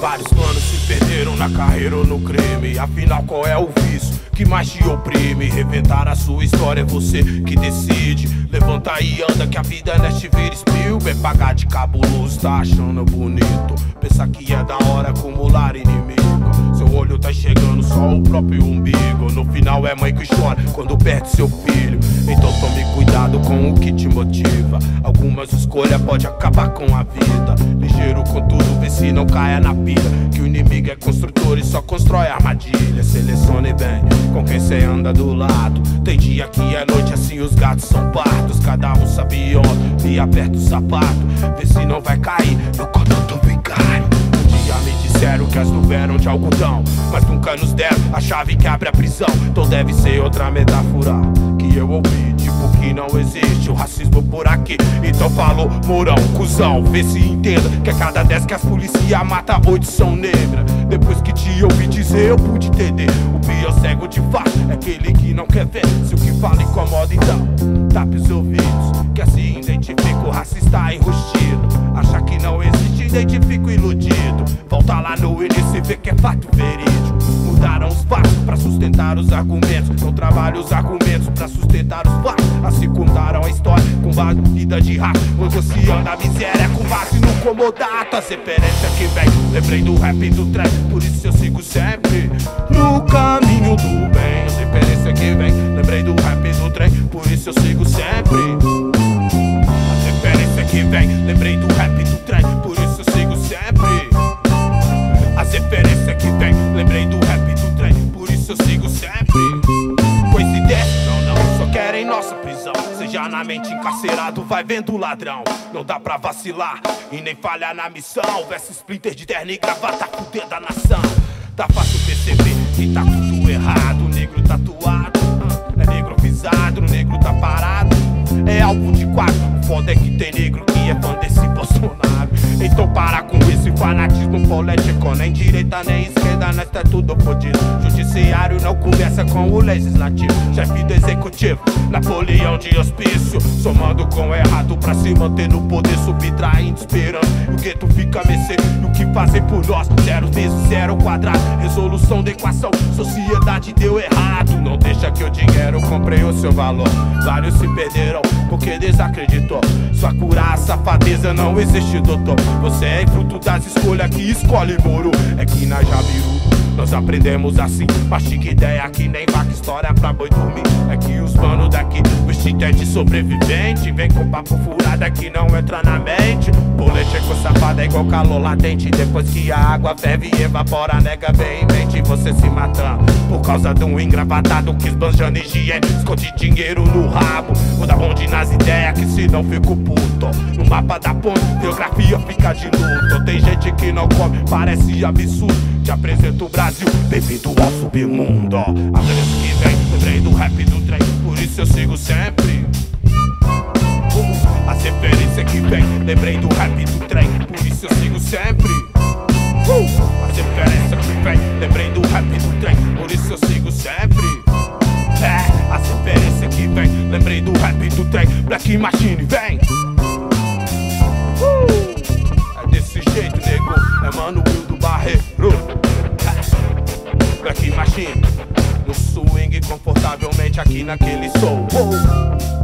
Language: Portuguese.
Vários planos se perderam na carreira ou no crime. Afinal, qual é o vício que mais te oprime? Reventar a sua história é você que decide. Levanta e anda que a vida neste vira espio. É pagar de cabuloso, tá achando bonito. Pensar que é da hora acumular inimigo. Olho tá enxergando só o próprio umbigo. No final é mãe que chora quando perde seu filho. Então tome cuidado com o que te motiva. Algumas escolhas pode acabar com a vida. Ligeiro com tudo, vê se não caia na pilha. Que o inimigo é construtor e só constrói armadilha. Selecione bem com quem cê anda do lado. Tem dia que é noite, assim os gatos são pardos. Cada um sabe onde e aperta o sapato. Vê se não vai cair no cordão do vicário. Disseram que as nuvens eram de algodão. Mas nunca nos deram a chave que abre a prisão. Então deve ser outra metáfora que eu ouvi. Tipo que não existe o racismo por aqui. Então falou, morão, cuzão, vê se entenda. Que a cada dez que as polícia mata, oito são negras. Depois que te ouvi dizer, eu pude entender. O pior cego de fato é aquele que não quer ver. Se o que fala incomoda, então tape os ouvidos. Que assim identifica o racista enrustido. Que identifico iludido. Volta lá no início e vê que é fato verídico. Mudaram os fatos pra sustentar os argumentos. Não trabalho os argumentos pra sustentar os fatos. Assim contaram a história com base vida de rato. Negociando a miséria com base no comodato. As referências que vem, lembrei do rap e do trap. Por isso eu sigo sempre no caminho do bem. Isso eu sigo sempre. Coincidência? Não, não, só querem nossa prisão. Seja na mente encarcerado, vai vendo o ladrão. Não dá pra vacilar e nem falhar na missão. Verso splinter de terno e gravata fudendo a nação. Tá fácil perceber que tá tudo errado. O negro tatuado, ah, é negro avisado, o negro tá parado. É alvo de quatro. O foda é que tem negro que é fã desse Bolsonaro. Então para com esse fanatismo político. Nem direita nem esquerda, nós tá tudo fodido. Judiciário não conversa com o legislativo. Chefe do executivo, Napoleão de hospício. Somando com o errado pra se manter no poder, subtraindo esperança. E o gueto fica a mercê no que fazer por nós. Zero vezes zero quadrado. Resolução da equação. Sociedade deu errado. Não deixa que o dinheiro compre o seu valor. Vários se perderam porque desacreditou. Sua cura, safadeza não existe, doutor. Você é fruto das escolhas que escolhe moro. É que na Jabiru nós aprendemos assim. Mastica ideia que nem vaca, história pra boi dormir. É que os manos daqui, o instinto é de sobrevivente. Vem com papo furada que não entra na mente. Bolete é com safada é igual calor latente. Depois que a água ferve e evapora, nega vem em mente. Você se matando por causa de um engravatado que esbanjando higiene. Esconde dinheiro no rabo. Vou dar nas ideias que se não fico puto. No mapa da ponte, geografia fica de luto. Tem gente que não come, parece absurdo. Te apresento o Brasil, bem-vindo ao submundo. A vez que vem, lembrei do rap do trem, por isso eu sigo sempre. Sempre. Uh, As referências que vem, lembrei do rap do trem, por isso eu sigo sempre. É, as referências que vem, lembrei do rap do trem, Black Machine vem. Uh, É desse jeito, nego, é Mano Will do Barreiro. É, Black Machine, no swing confortavelmente aqui naquele soul. Uh.